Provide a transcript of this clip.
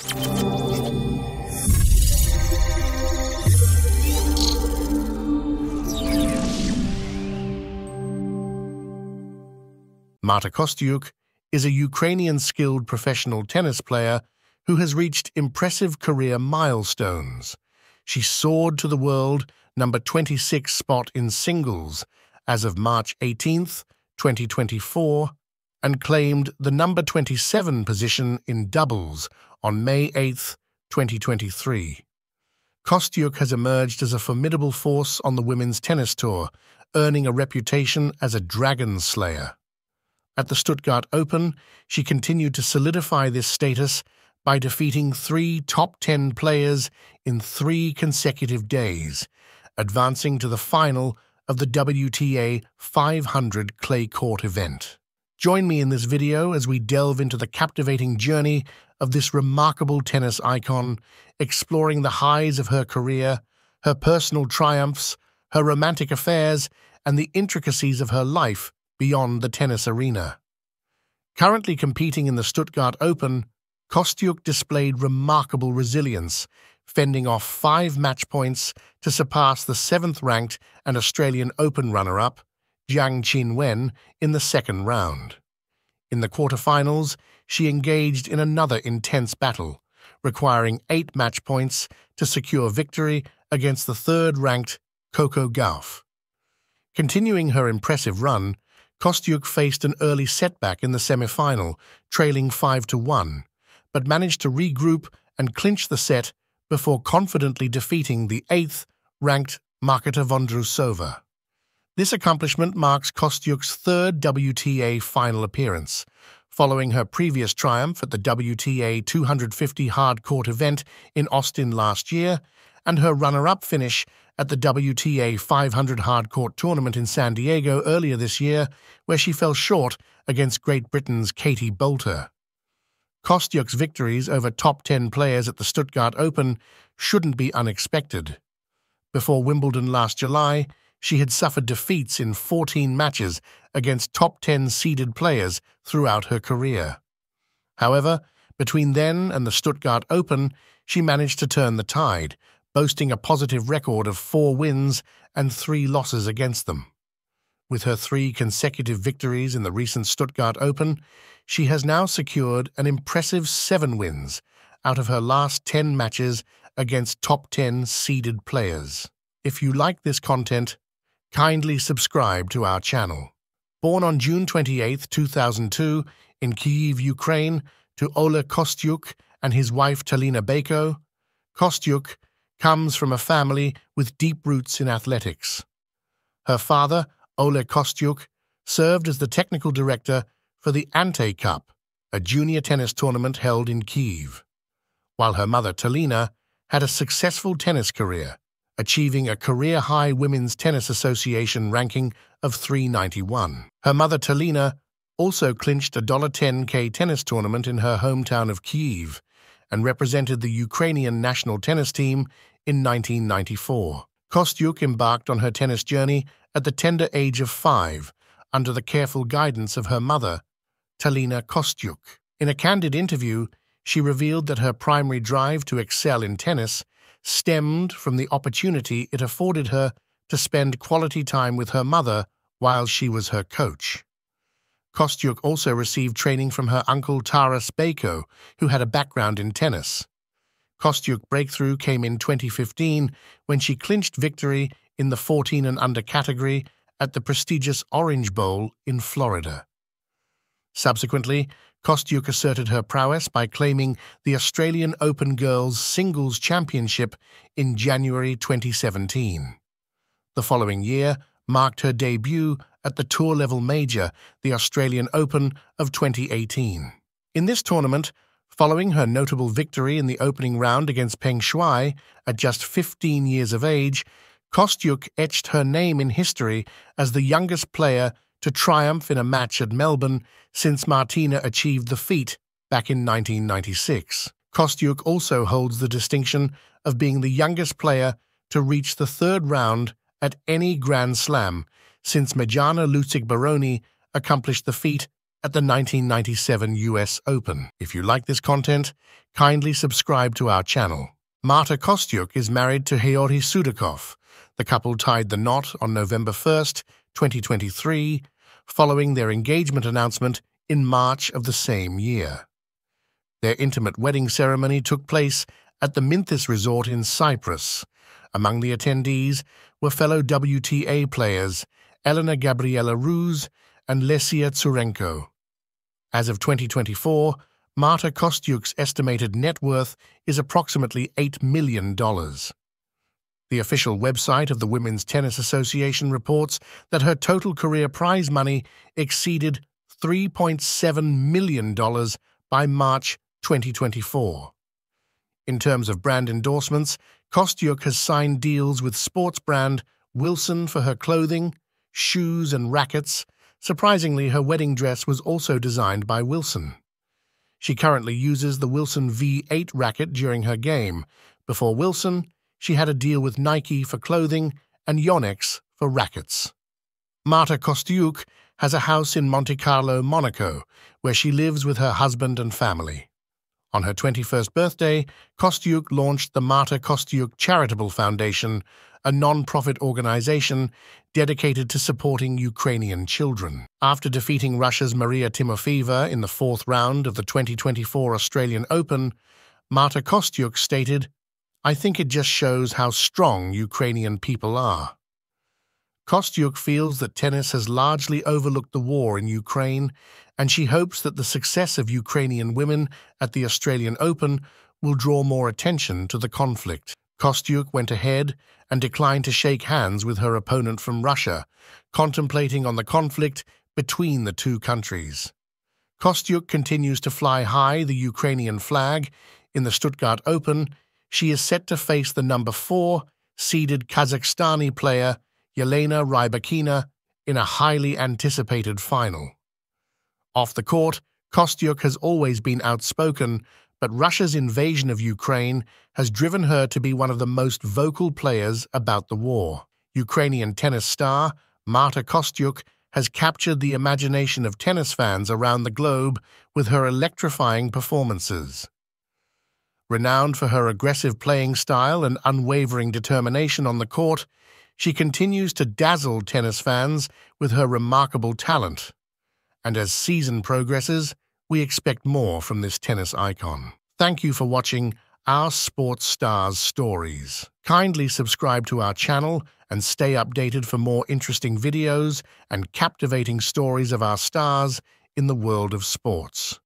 Marta Kostyuk is a Ukrainian skilled professional tennis player who has reached impressive career milestones. She soared to the world number 26 spot in singles as of March 18, 2024, and claimed the number 27 position in doubles on May 8, 2023. Kostyuk has emerged as a formidable force on the women's tennis tour, earning a reputation as a dragon slayer. At the Stuttgart Open, she continued to solidify this status by defeating three top 10 players in three consecutive days, advancing to the final of the WTA 500 clay court event. Join me in this video as we delve into the captivating journey of this remarkable tennis icon, exploring the highs of her career, her personal triumphs, her romantic affairs, and the intricacies of her life beyond the tennis arena. Currently competing in the Stuttgart Open, Kostyuk displayed remarkable resilience, fending off five match points to surpass the seventh-ranked and Australian Open runner-up, Zheng Qinwen, in the second round. In the quarterfinals, she engaged in another intense battle, requiring eight match points to secure victory against the third-ranked Coco Gauff. Continuing her impressive run, Kostyuk faced an early setback in the semi-final, trailing 5-1, but managed to regroup and clinch the set before confidently defeating the 8th-ranked Marketa Vondrousova. This accomplishment marks Kostyuk's third WTA final appearance, following her previous triumph at the WTA 250 hard court event in Austin last year and her runner-up finish at the WTA 500 hardcourt tournament in San Diego earlier this year, where she fell short against Great Britain's Katie Boulter. Kostyuk's victories over top 10 players at the Stuttgart Open shouldn't be unexpected. Before Wimbledon last July, she had suffered defeats in 14 matches against top 10 seeded players throughout her career. However, between then and the Stuttgart Open, she managed to turn the tide, boasting a positive record of four wins and three losses against them. With her three consecutive victories in the recent Stuttgart Open, she has now secured an impressive seven wins out of her last 10 matches against top 10 seeded players. If you like this content, kindly subscribe to our channel. Born on June 28, 2002, in Kyiv, Ukraine, to Oleg Kostyuk and his wife Talina Bayko, Kostyuk comes from a family with deep roots in athletics. Her father, Oleg Kostyuk, served as the technical director for the Ante Cup, a junior tennis tournament held in Kiev, while her mother, Talina, had a successful tennis career, achieving a career-high Women's Tennis Association ranking of 391. Her mother, Talina, also clinched a $10K tennis tournament in her hometown of Kyiv and represented the Ukrainian national tennis team in 1994. Kostyuk embarked on her tennis journey at the tender age of five, under the careful guidance of her mother, Talina Kostyuk. In a candid interview, she revealed that her primary drive to excel in tennis stemmed from the opportunity it afforded her to spend quality time with her mother while she was her coach. Kostyuk also received training from her uncle Taras Bayko, who had a background in tennis. Kostyuk breakthrough came in 2015 when she clinched victory in the 14 and under category at the prestigious Orange Bowl in Florida. Subsequently, Kostyuk asserted her prowess by claiming the Australian Open Girls Singles Championship in January 2017. The following year marked her debut at the tour level major, the Australian Open of 2018. In this tournament, following her notable victory in the opening round against Peng Shuai at just 15 years of age, Kostyuk etched her name in history as the youngest player to triumph in a match at Melbourne since Martina achieved the feat back in 1996. Kostyuk also holds the distinction of being the youngest player to reach the third round at any Grand Slam since Mirjana Lucic Baroni accomplished the feat at the 1997 US Open. If you like this content, kindly subscribe to our channel. Marta Kostyuk is married to Georgy Sudakov. The couple tied the knot on November 1st, 2023, following their engagement announcement in March of the same year. Their intimate wedding ceremony took place at the Minthis Resort in Cyprus. Among the attendees were fellow WTA players Elena Gabriela Ruse and Lesia Tsurenko. As of 2024, Marta Kostyuk's estimated net worth is approximately $8 million. The official website of the Women's Tennis Association reports that her total career prize money exceeded $3.7 million by March 2024. In terms of brand endorsements, Kostyuk has signed deals with sports brand Wilson for her clothing, shoes, and rackets. Surprisingly, her wedding dress was also designed by Wilson. She currently uses the Wilson V8 racket during her game. Before Wilson, she had a deal with Nike for clothing and Yonex for rackets. Marta Kostyuk has a house in Monte Carlo, Monaco, where she lives with her husband and family. On her 21st birthday, Kostyuk launched the Marta Kostyuk Charitable Foundation, a non-profit organization dedicated to supporting Ukrainian children. After defeating Russia's Maria Timofeeva in the fourth round of the 2024 Australian Open, Marta Kostyuk stated, I think it just shows how strong Ukrainian people are. Kostyuk feels that tennis has largely overlooked the war in Ukraine, and she hopes that the success of Ukrainian women at the Australian Open will draw more attention to the conflict. Kostyuk went ahead and declined to shake hands with her opponent from Russia, contemplating on the conflict between the two countries. Kostyuk continues to fly high the Ukrainian flag. In the Stuttgart Open, she is set to face the number four seeded Kazakhstani player Yelena Rybakina in a highly anticipated final. Off the court, Kostyuk has always been outspoken, but Russia's invasion of Ukraine has driven her to be one of the most vocal players about the war. Ukrainian tennis star Marta Kostyuk has captured the imagination of tennis fans around the globe with her electrifying performances. Renowned for her aggressive playing style and unwavering determination on the court, she continues to dazzle tennis fans with her remarkable talent. And as season progresses, we expect more from this tennis icon. Thank you for watching Our Sports Stars Stories. Kindly subscribe to our channel and stay updated for more interesting videos and captivating stories of our stars in the world of sports.